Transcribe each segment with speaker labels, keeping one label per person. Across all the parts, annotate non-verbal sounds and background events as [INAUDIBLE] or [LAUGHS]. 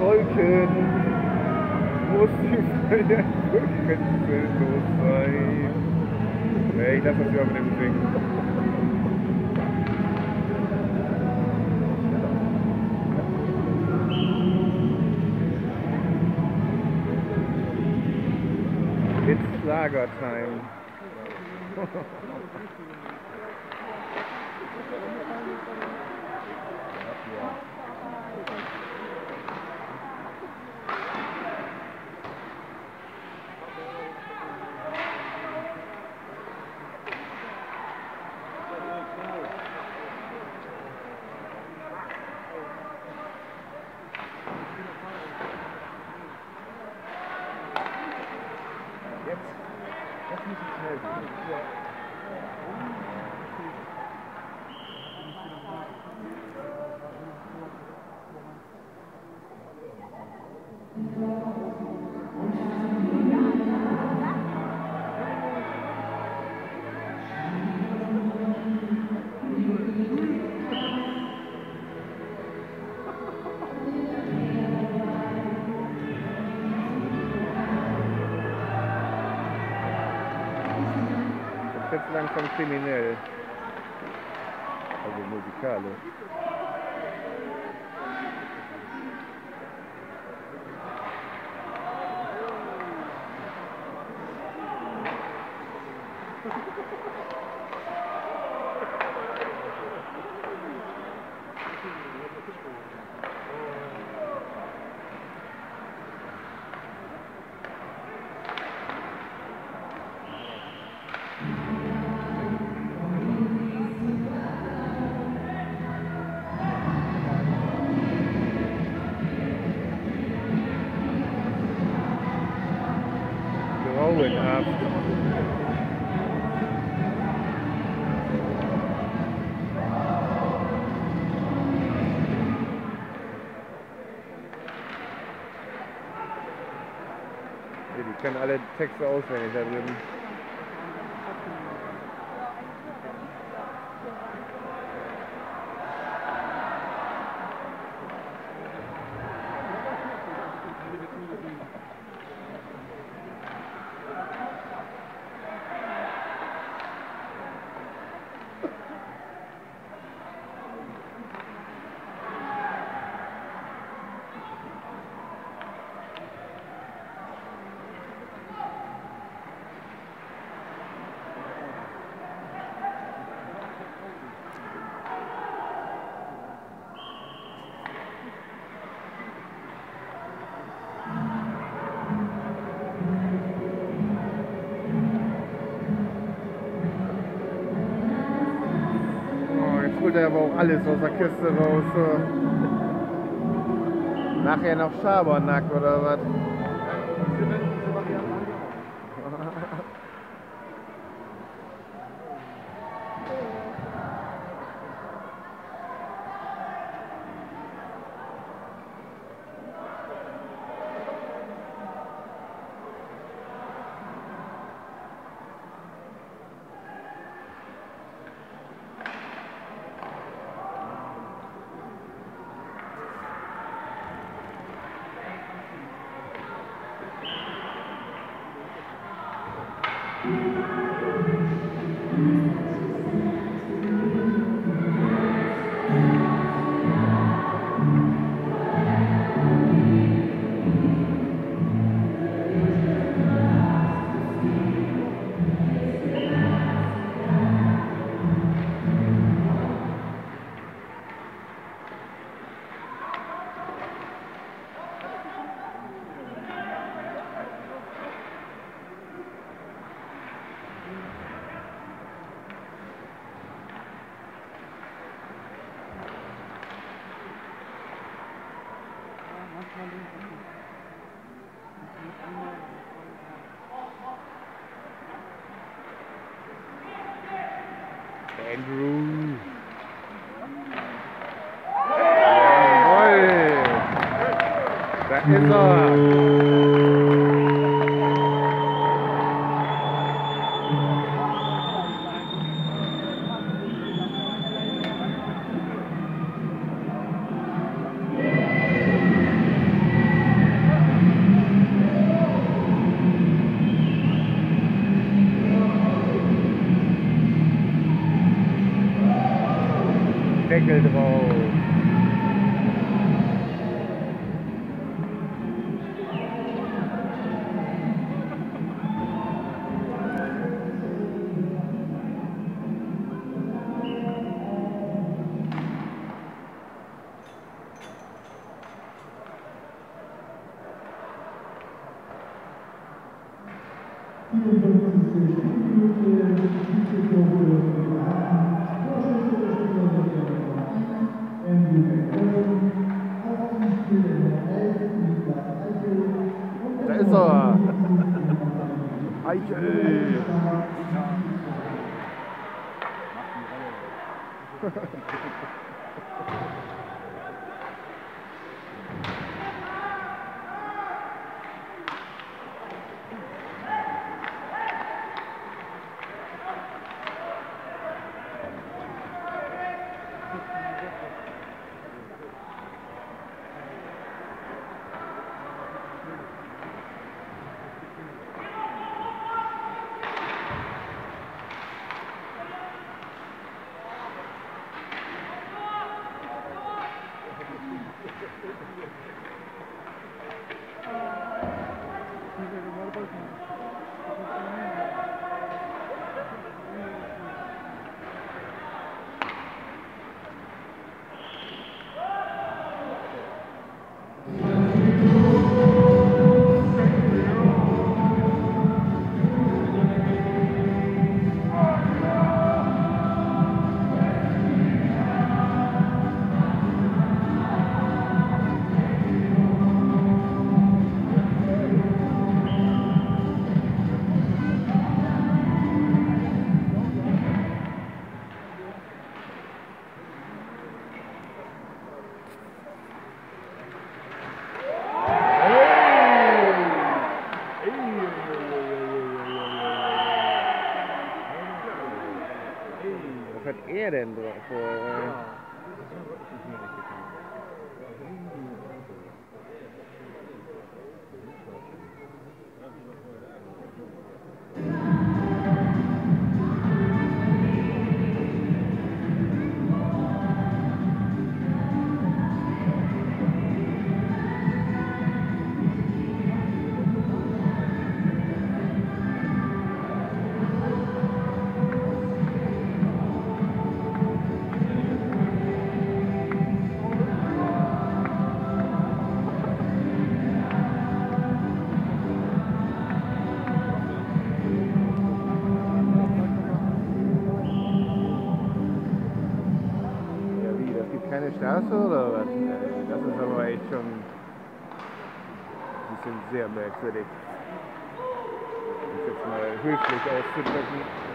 Speaker 1: Rücken muss die freie Rückenspitze los sein. Nee, ich lass das über dem Singen. It's Lager time. [LAUGHS] anche un criminale, musicale. Eh? Können alle Texte auswendig da drüben. Oh, jetzt holt er aber auch alles aus der Kiste raus. So. Nachher noch Schabernack oder was? Thank [LAUGHS] you. Was hat Straße oder was? Das ist aber echt schon ein bisschen sehr merkwürdig. Um es jetzt mal höflich auszudrücken.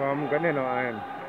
Speaker 1: from ganun, oh, ayan.